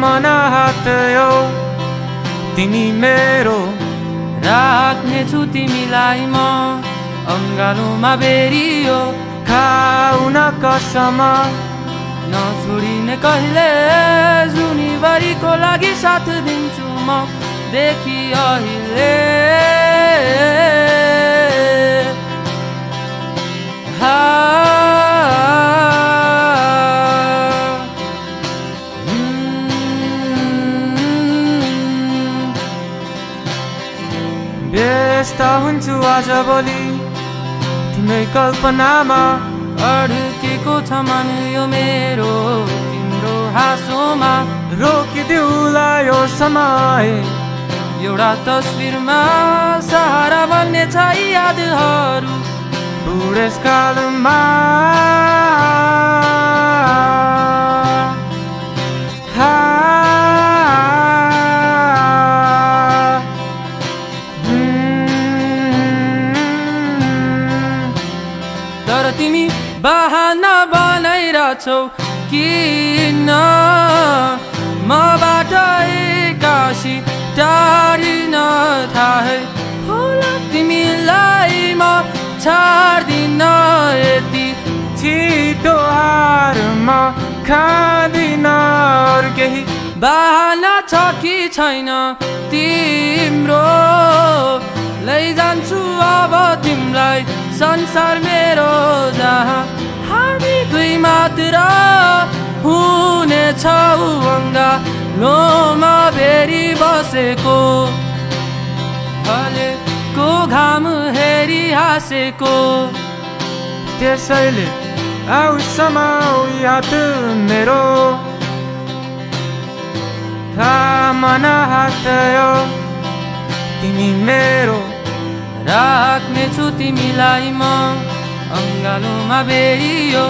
मन हातयो तिमी मेरो राख्नेछु तिमीलाई म अङ्गालोमा बेरियो। खाउन कसम नछोडिने कहिले जुनीभरिको लागि साथ दिन्छु म। देखि अहिले व्यस्त हुन्छु आज भोलि। तिम्रै कल्पनामा अड्केको छ मन यो मेरो। तिम्रो हाँसोमा रोकिदेऊला यो समय। एउटा तस्विरमा सहारा बन्ने छ यादहरू। बुढेसकालमा तिमी बहाना बनाइरहेछौ किन? मबाट एक्कासी टाढिन थाहै। होला तिमीलाई म छाड्दिन यति छिटो हारमा खाँदिन केही बहाना छ कि छैन तिम्रो? लैजान्छु अब संसार मेरो जहाँ हामी दुई मात्र हुनेछौ अङ्गा। लोमा बेरी बसेको फलेको घाम हेरी हाँसेको। त्यसैले आउ समाउ याद मेरो। थाहा मन हातयो तिमी मेरो। राख्नेछु तिमीलाई म अङ्गालोमा बेरियो